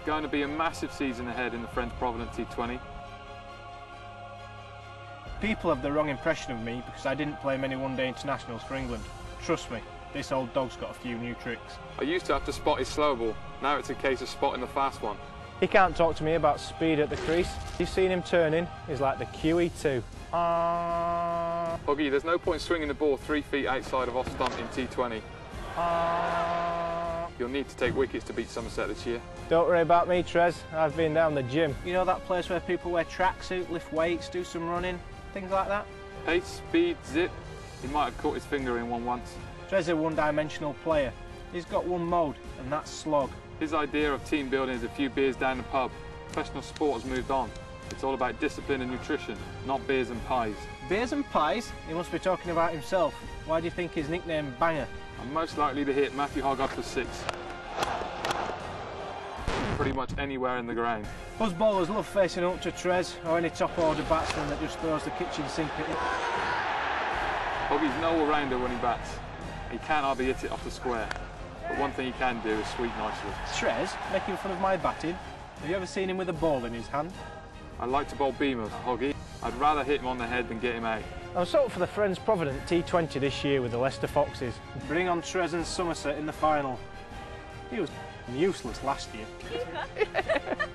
It's going to be a massive season ahead in the Friends Provident T20. People have the wrong impression of me because I didn't play many one-day internationals for England. Trust me, this old dog's got a few new tricks. I used to have to spot his slow ball. Now it's a case of spotting the fast one. He can't talk to me about speed at the crease. You've seen him turning, he's like the QE2. Uh, Hoggy, there's no point swinging the ball three feet outside of off stump in T20. uh, You'll need to take wickets to beat Somerset this year. don't worry about me, Trez. I've been down the gym. You know that place where people wear tracksuit, lift weights, do some running, things like that? Pace, speed, zip. He might have caught his finger in one once. Trez is a one-dimensional player. He's got one mode, and that's slog. His idea of team building is a few beers down the pub. Professional sport has moved on. It's all about discipline and nutrition, not beers and pies. Beers and pies? He must be talking about himself. Why do you think his nickname Banger? I'm most likely to hit Matthew Hoggard for six. Pretty much anywhere in the ground. Us bowlers love facing up to Trez or any top order batsman that just throws the kitchen sink at you. Hoggy's no all-rounder when he bats. He can't hardly hit it off the square. But one thing he can do is sweep nicely. Trez making fun of my batting. Have you ever seen him with a ball in his hand? I like to bowl beamers, Hoggy. I'd rather hit him on the head than get him out. I'm sort of for the Friends Provident T20 this year with the Leicester Foxes. Bring on Trez and Somerset in the final. He was useless last year.